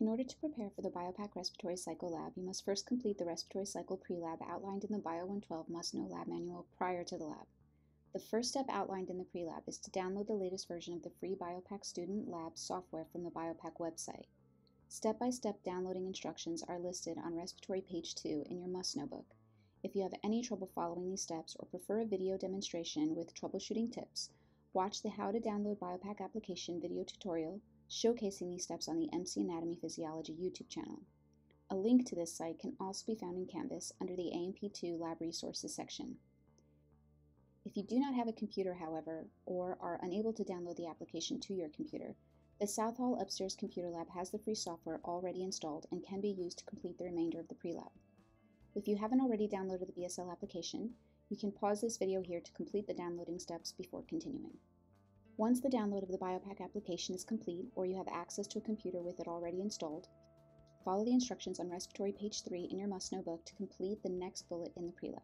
In order to prepare for the BIOPAC Respiratory Cycle Lab, you must first complete the Respiratory Cycle Pre-Lab outlined in the Bio 112 Must Know Lab Manual prior to the lab. The first step outlined in the pre-lab is to download the latest version of the free BIOPAC Student Lab software from the BIOPAC website. Step-by-step downloading instructions are listed on Respiratory page 2 in your Must Know book. If you have any trouble following these steps or prefer a video demonstration with troubleshooting tips, watch the How to Download BIOPAC Application video tutorial showcasing these steps on the MC Anatomy Physiology YouTube channel. A link to this site can also be found in Canvas under the A&P2 Lab Resources section. If you do not have a computer, however, or are unable to download the application to your computer, the South Hall Upstairs Computer Lab has the free software already installed and can be used to complete the remainder of the pre-lab. If you haven't already downloaded the BSL application, you can pause this video here to complete the downloading steps before continuing. Once the download of the BIOPAC application is complete or you have access to a computer with it already installed, follow the instructions on Respiratory page 3 in your Must Know book to complete the next bullet in the pre-lab.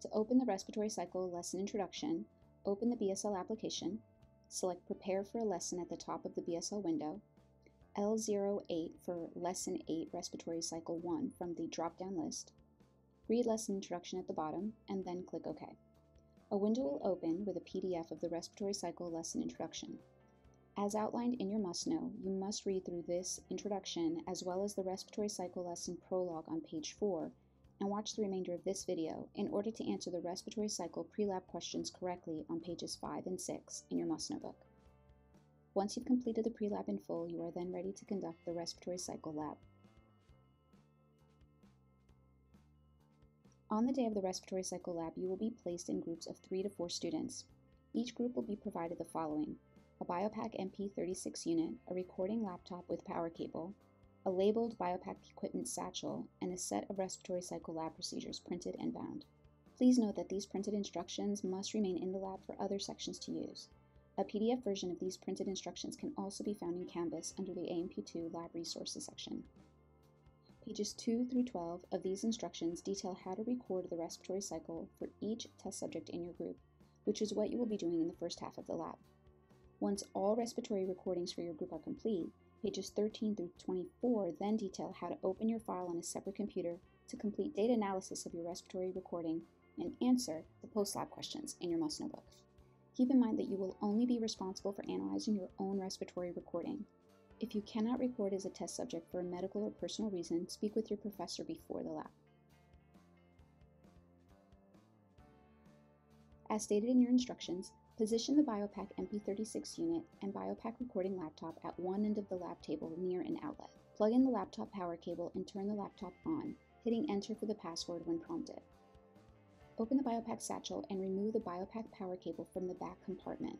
To open the Respiratory Cycle Lesson Introduction, open the BSL application, select Prepare for a Lesson at the top of the BSL window, L08 for Lesson 8 Respiratory Cycle 1 from the drop-down list, read Lesson Introduction at the bottom, and then click OK. A window will open with a PDF of the respiratory cycle lesson introduction. As outlined in your must know, you must read through this introduction as well as the respiratory cycle lesson prologue on page 4 and watch the remainder of this video in order to answer the respiratory cycle pre-lab questions correctly on pages 5 and 6 in your must know book. Once you've completed the pre-lab in full, you are then ready to conduct the respiratory cycle lab. On the day of the respiratory cycle lab, you will be placed in groups of three to four students. Each group will be provided the following a BIOPAC MP36 unit, a recording laptop with power cable, a labeled BIOPAC equipment satchel, and a set of respiratory cycle lab procedures printed and bound. Please note that these printed instructions must remain in the lab for other sections to use. A PDF version of these printed instructions can also be found in Canvas under the A&P2 Lab Resources section. Pages 2 through 12 of these instructions detail how to record the respiratory cycle for each test subject in your group, which is what you will be doing in the first half of the lab. Once all respiratory recordings for your group are complete, pages 13 through 24 then detail how to open your file on a separate computer to complete data analysis of your respiratory recording and answer the post-lab questions in your must-know book. Keep in mind that you will only be responsible for analyzing your own respiratory recording, if you cannot record as a test subject for a medical or personal reason, speak with your professor before the lab. As stated in your instructions, position the BIOPAC MP36 unit and BIOPAC recording laptop at one end of the lab table near an outlet. Plug in the laptop power cable and turn the laptop on, hitting enter for the password when prompted. Open the BIOPAC satchel and remove the BIOPAC power cable from the back compartment.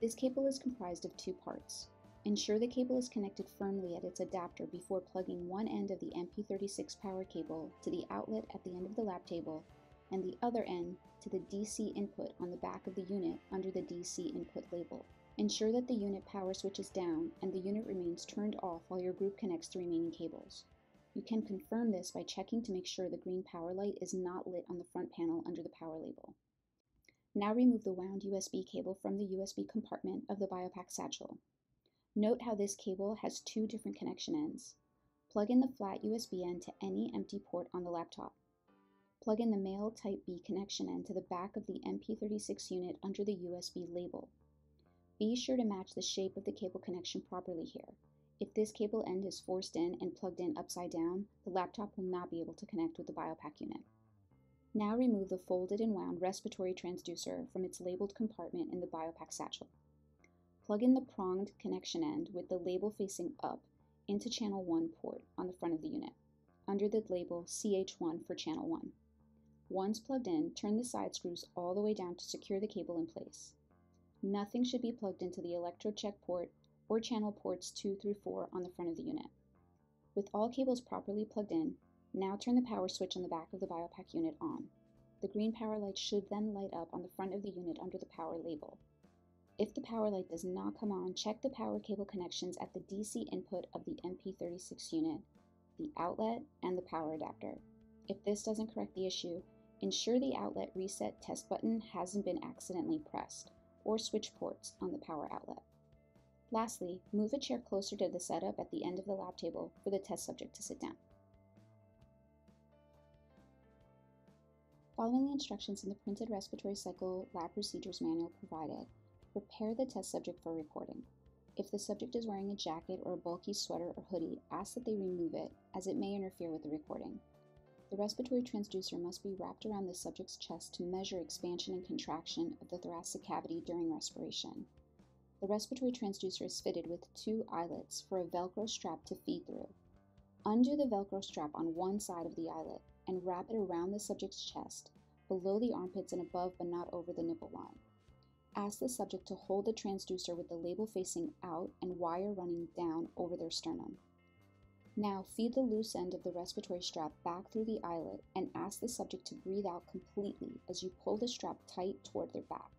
This cable is comprised of two parts, Ensure the cable is connected firmly at its adapter before plugging one end of the MP36 power cable to the outlet at the end of the lab table and the other end to the DC input on the back of the unit under the DC input label. Ensure that the unit power switch is down and the unit remains turned off while your group connects the remaining cables. You can confirm this by checking to make sure the green power light is not lit on the front panel under the power label. Now remove the wound USB cable from the USB compartment of the BIOPAC satchel. Note how this cable has two different connection ends. Plug in the flat USB end to any empty port on the laptop. Plug in the male Type B connection end to the back of the MP36 unit under the USB label. Be sure to match the shape of the cable connection properly here. If this cable end is forced in and plugged in upside down, the laptop will not be able to connect with the BIOPAC unit. Now remove the folded and wound respiratory transducer from its labeled compartment in the BIOPAC satchel. Plug in the pronged connection end with the label facing up into channel 1 port on the front of the unit, under the label CH1 for channel 1. Once plugged in, turn the side screws all the way down to secure the cable in place. Nothing should be plugged into the electrode check port or channel ports 2 through 4 on the front of the unit. With all cables properly plugged in, now turn the power switch on the back of the BIOPAC unit on. The green power light should then light up on the front of the unit under the power label. If the power light does not come on, check the power cable connections at the DC input of the MP36 unit, the outlet, and the power adapter. If this doesn't correct the issue, ensure the outlet reset test button hasn't been accidentally pressed, or switch ports on the power outlet. Lastly, move a chair closer to the setup at the end of the lab table for the test subject to sit down. Following the instructions in the printed respiratory cycle lab procedures manual provided, prepare the test subject for recording. If the subject is wearing a jacket or a bulky sweater or hoodie, ask that they remove it, as it may interfere with the recording. The respiratory transducer must be wrapped around the subject's chest to measure expansion and contraction of the thoracic cavity during respiration. The respiratory transducer is fitted with two eyelets for a Velcro strap to feed through. Undo the Velcro strap on one side of the eyelet and wrap it around the subject's chest, below the armpits and above but not over the nipple line. Ask the subject to hold the transducer with the label facing out and wire running down over their sternum. Now feed the loose end of the respiratory strap back through the eyelet and ask the subject to breathe out completely as you pull the strap tight toward their back.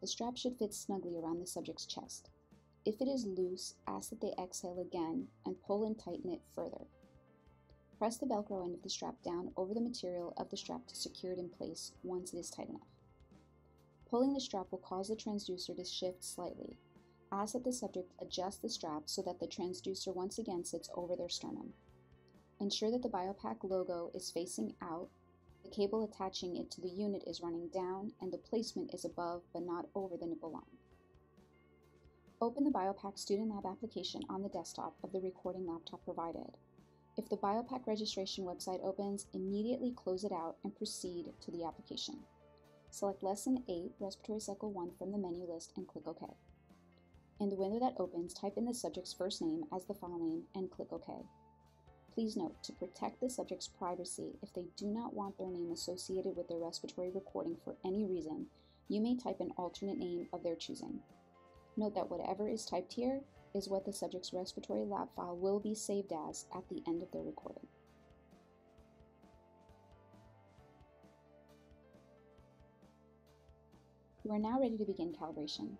The strap should fit snugly around the subject's chest. If it is loose, ask that they exhale again and pull and tighten it further. Press the Velcro end of the strap down over the material of the strap to secure it in place once it is tight enough. Pulling the strap will cause the transducer to shift slightly. Ask that the subject adjust the strap so that the transducer once again sits over their sternum. Ensure that the BIOPAC logo is facing out, the cable attaching it to the unit is running down, and the placement is above but not over the nipple line. Open the BIOPAC Student Lab application on the desktop of the recording laptop provided. If the BIOPAC registration website opens, immediately close it out and proceed to the application. Select Lesson 8, Respiratory Cycle 1 from the menu list and click OK. In the window that opens, type in the subject's first name as the file name and click OK. Please note, to protect the subject's privacy, if they do not want their name associated with their respiratory recording for any reason, you may type an alternate name of their choosing. Note that whatever is typed here is what the subject's respiratory lab file will be saved as at the end of their recording. You are now ready to begin calibration.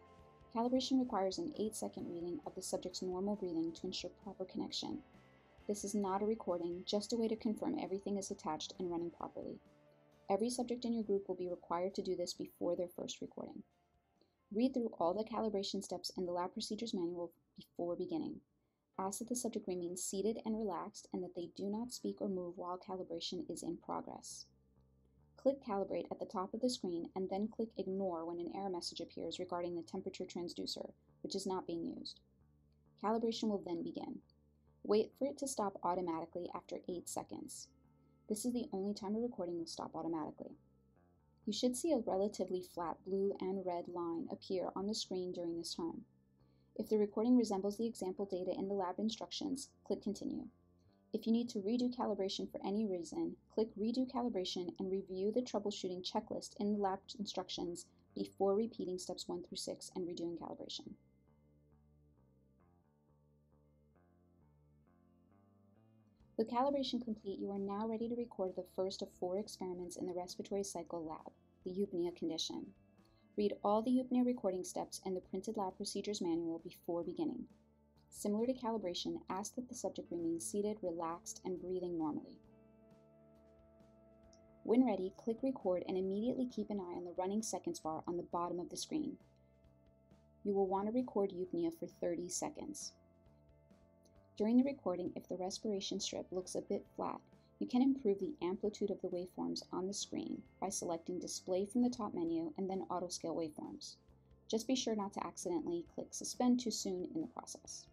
Calibration requires an 8 second reading of the subject's normal breathing to ensure proper connection. This is not a recording, just a way to confirm everything is attached and running properly. Every subject in your group will be required to do this before their first recording. Read through all the calibration steps in the lab procedures manual before beginning. Ask that the subject remain seated and relaxed and that they do not speak or move while calibration is in progress. Click Calibrate at the top of the screen and then click Ignore when an error message appears regarding the temperature transducer, which is not being used. Calibration will then begin. Wait for it to stop automatically after 8 seconds. This is the only time a recording will stop automatically. You should see a relatively flat blue and red line appear on the screen during this time. If the recording resembles the example data in the lab instructions, click Continue. If you need to redo calibration for any reason, click Redo Calibration and review the troubleshooting checklist in the lab instructions before repeating steps 1 through 6 and redoing calibration. With calibration complete, you are now ready to record the first of four experiments in the respiratory cycle lab, the eupnea condition. Read all the eupnea recording steps in the printed lab procedures manual before beginning. Similar to calibration, ask that the subject remain seated, relaxed, and breathing normally. When ready, click record and immediately keep an eye on the running seconds bar on the bottom of the screen. You will want to record eupnea for 30 seconds. During the recording, if the respiration strip looks a bit flat, you can improve the amplitude of the waveforms on the screen by selecting Display from the top menu and then Autoscale Waveforms. Just be sure not to accidentally click Suspend too soon in the process.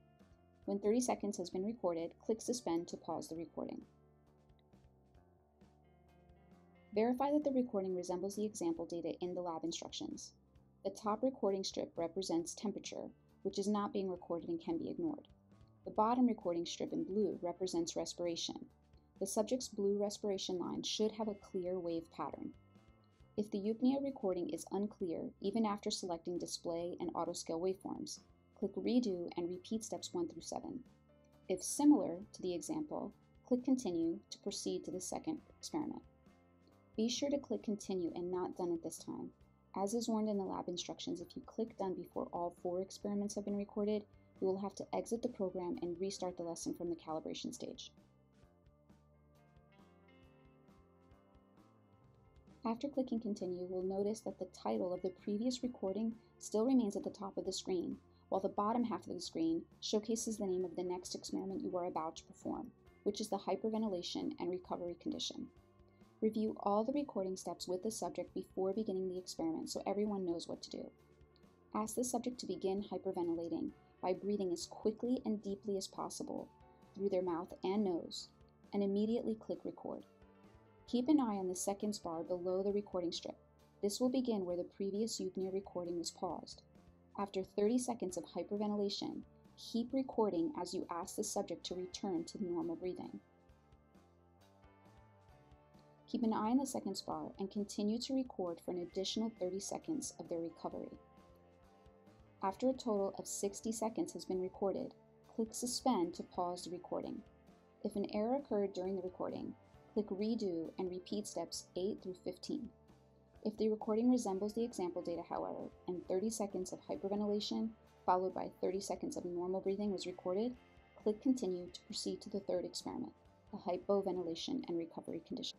When 30 seconds has been recorded, click Suspend to pause the recording. Verify that the recording resembles the example data in the lab instructions. The top recording strip represents temperature, which is not being recorded and can be ignored. The bottom recording strip in blue represents respiration, the subject's blue respiration line should have a clear wave pattern. If the eupnea recording is unclear, even after selecting display and autoscale waveforms, click Redo and repeat steps 1 through 7. If similar to the example, click Continue to proceed to the second experiment. Be sure to click Continue and not Done at this time. As is warned in the lab instructions, if you click Done before all four experiments have been recorded, you will have to exit the program and restart the lesson from the calibration stage. After clicking continue, we'll notice that the title of the previous recording still remains at the top of the screen, while the bottom half of the screen showcases the name of the next experiment you are about to perform, which is the hyperventilation and recovery condition. Review all the recording steps with the subject before beginning the experiment so everyone knows what to do. Ask the subject to begin hyperventilating by breathing as quickly and deeply as possible through their mouth and nose, and immediately click record. Keep an eye on the seconds bar below the recording strip. This will begin where the previous eupnea recording was paused. After 30 seconds of hyperventilation, keep recording as you ask the subject to return to normal breathing. Keep an eye on the seconds bar and continue to record for an additional 30 seconds of their recovery. After a total of 60 seconds has been recorded, click Suspend to pause the recording. If an error occurred during the recording, click Redo and repeat steps 8 through 15. If the recording resembles the example data, however, and 30 seconds of hyperventilation followed by 30 seconds of normal breathing was recorded, click Continue to proceed to the third experiment, the hypoventilation and recovery condition.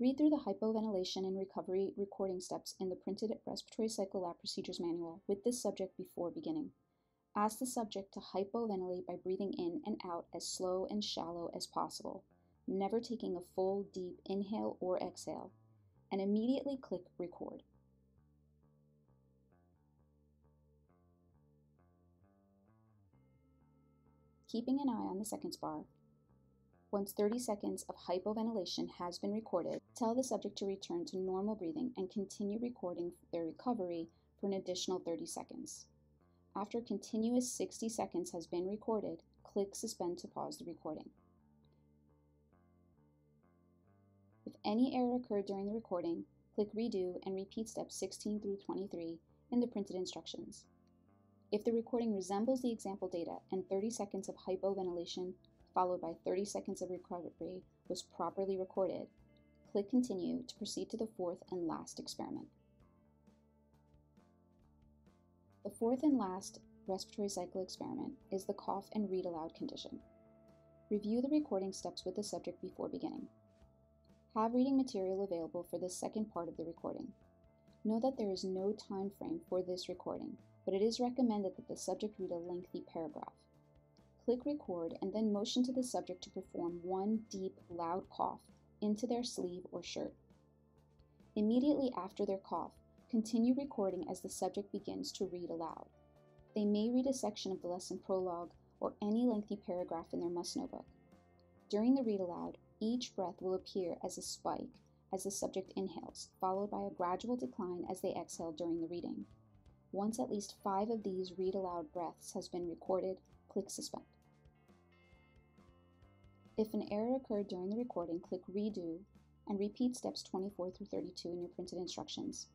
Read through the hypoventilation and recovery recording steps in the printed respiratory cycle lab procedures manual with this subject before beginning. Ask the subject to hypoventilate by breathing in and out as slow and shallow as possible, never taking a full, deep inhale or exhale, and immediately click record. Keeping an eye on the seconds bar, once 30 seconds of hypoventilation has been recorded, tell the subject to return to normal breathing and continue recording their recovery for an additional 30 seconds. After continuous 60 seconds has been recorded, click Suspend to pause the recording. Any error occurred during the recording, click Redo and repeat steps 16 through 23 in the printed instructions. If the recording resembles the example data and 30 seconds of hypoventilation followed by 30 seconds of recovery, was properly recorded, click Continue to proceed to the fourth and last experiment. The fourth and last respiratory cycle experiment is the cough and read aloud condition. Review the recording steps with the subject before beginning. Have reading material available for the second part of the recording. Know that there is no time frame for this recording, but it is recommended that the subject read a lengthy paragraph click record, and then motion to the subject to perform one deep, loud cough into their sleeve or shirt. Immediately after their cough, continue recording as the subject begins to read aloud. They may read a section of the lesson prologue or any lengthy paragraph in their must know book. During the read aloud, each breath will appear as a spike as the subject inhales, followed by a gradual decline as they exhale during the reading. Once at least five of these read aloud breaths has been recorded, click suspend. If an error occurred during the recording, click Redo and repeat steps 24 through 32 in your printed instructions.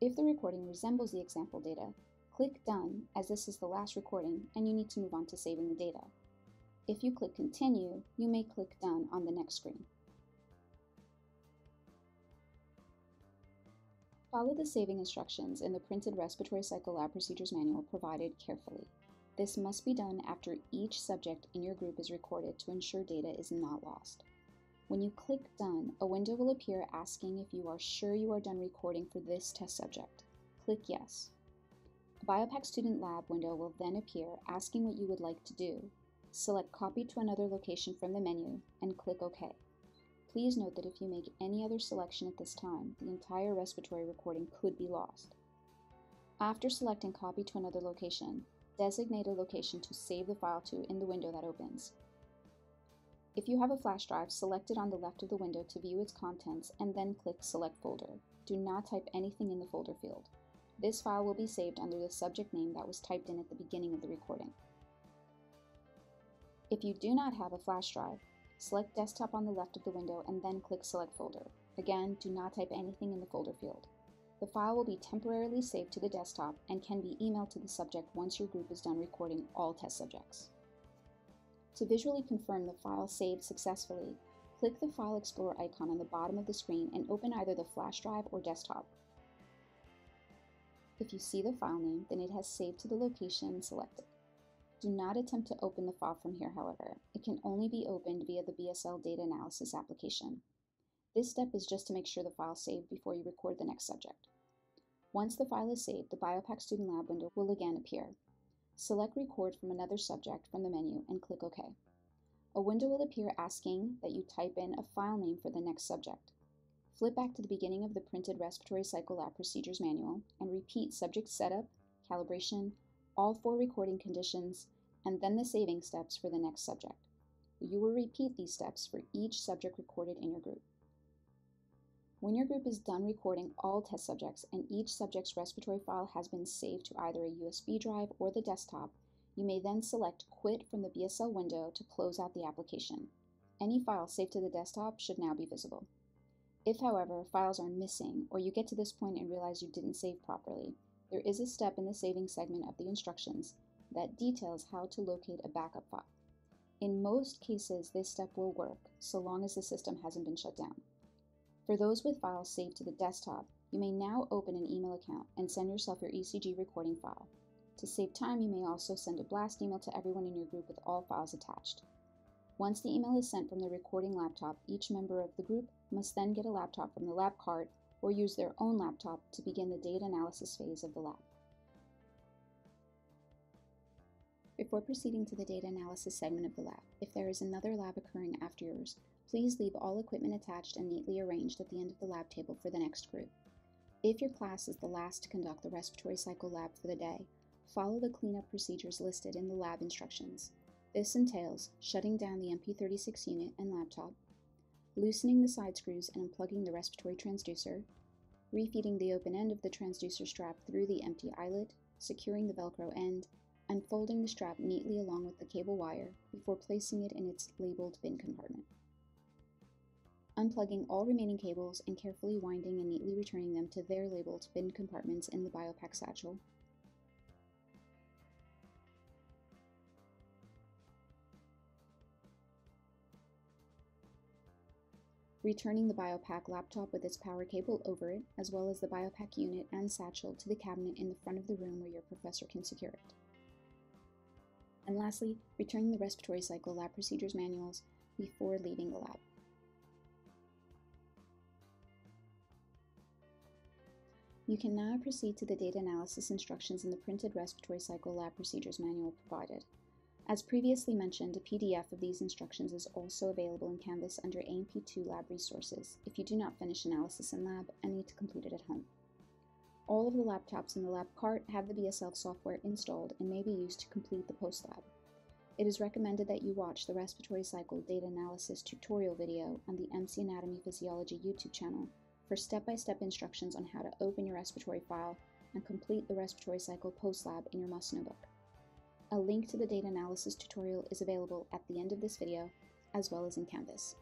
If the recording resembles the example data, click Done as this is the last recording and you need to move on to saving the data. If you click Continue, you may click Done on the next screen. Follow the saving instructions in the printed Respiratory Cycle Lab Procedures Manual provided carefully. This must be done after each subject in your group is recorded to ensure data is not lost. When you click Done, a window will appear asking if you are sure you are done recording for this test subject. Click Yes. A BioPAC Student Lab window will then appear asking what you would like to do. Select Copy to another location from the menu and click OK. Please note that if you make any other selection at this time, the entire respiratory recording could be lost. After selecting Copy to another location, designate a location to save the file to in the window that opens. If you have a flash drive, select it on the left of the window to view its contents and then click Select Folder. Do not type anything in the folder field. This file will be saved under the subject name that was typed in at the beginning of the recording. If you do not have a flash drive, select Desktop on the left of the window and then click Select Folder. Again, do not type anything in the folder field. The file will be temporarily saved to the desktop and can be emailed to the subject once your group is done recording all test subjects. To visually confirm the file saved successfully, click the File Explorer icon on the bottom of the screen and open either the flash drive or desktop. If you see the file name, then it has saved to the location selected. Do not attempt to open the file from here, however. It can only be opened via the BSL Data Analysis application. This step is just to make sure the file is saved before you record the next subject. Once the file is saved, the BIOPAC Student Lab window will again appear. Select Record from another subject from the menu and click OK. A window will appear asking that you type in a file name for the next subject. Flip back to the beginning of the printed respiratory cycle lab procedures manual and repeat subject setup, calibration, all four recording conditions, and then the saving steps for the next subject. You will repeat these steps for each subject recorded in your group. When your group is done recording all test subjects and each subject's respiratory file has been saved to either a USB drive or the desktop, you may then select Quit from the BSL window to close out the application. Any file saved to the desktop should now be visible. If, however, files are missing or you get to this point and realize you didn't save properly, there is a step in the saving segment of the instructions that details how to locate a backup file. In most cases, this step will work so long as the system hasn't been shut down. For those with files saved to the desktop, you may now open an email account and send yourself your ECG recording file. To save time, you may also send a blast email to everyone in your group with all files attached. Once the email is sent from the recording laptop, each member of the group must then get a laptop from the lab cart or use their own laptop to begin the data analysis phase of the lab. Before proceeding to the data analysis segment of the lab, if there is another lab occurring after yours, Please leave all equipment attached and neatly arranged at the end of the lab table for the next group. If your class is the last to conduct the respiratory cycle lab for the day, follow the cleanup procedures listed in the lab instructions. This entails shutting down the MP36 unit and laptop, loosening the side screws and unplugging the respiratory transducer, refeeding the open end of the transducer strap through the empty eyelet, securing the Velcro end, and folding the strap neatly along with the cable wire before placing it in its labeled bin compartment unplugging all remaining cables and carefully winding and neatly returning them to their labeled bin compartments in the BIOPAC satchel. Returning the BIOPAC laptop with its power cable over it, as well as the BIOPAC unit and satchel to the cabinet in the front of the room where your professor can secure it. And lastly, returning the respiratory cycle lab procedures manuals before leaving the lab. You can now proceed to the data analysis instructions in the printed respiratory cycle lab procedures manual provided. As previously mentioned, a PDF of these instructions is also available in Canvas under A&P2 Lab Resources if you do not finish analysis in lab and need to complete it at home. All of the laptops in the lab cart have the BSL software installed and may be used to complete the post-lab. It is recommended that you watch the respiratory cycle data analysis tutorial video on the MC Anatomy Physiology YouTube channel for step-by-step instructions on how to open your respiratory file and complete the respiratory cycle post-lab in your must-know book. A link to the data analysis tutorial is available at the end of this video, as well as in Canvas.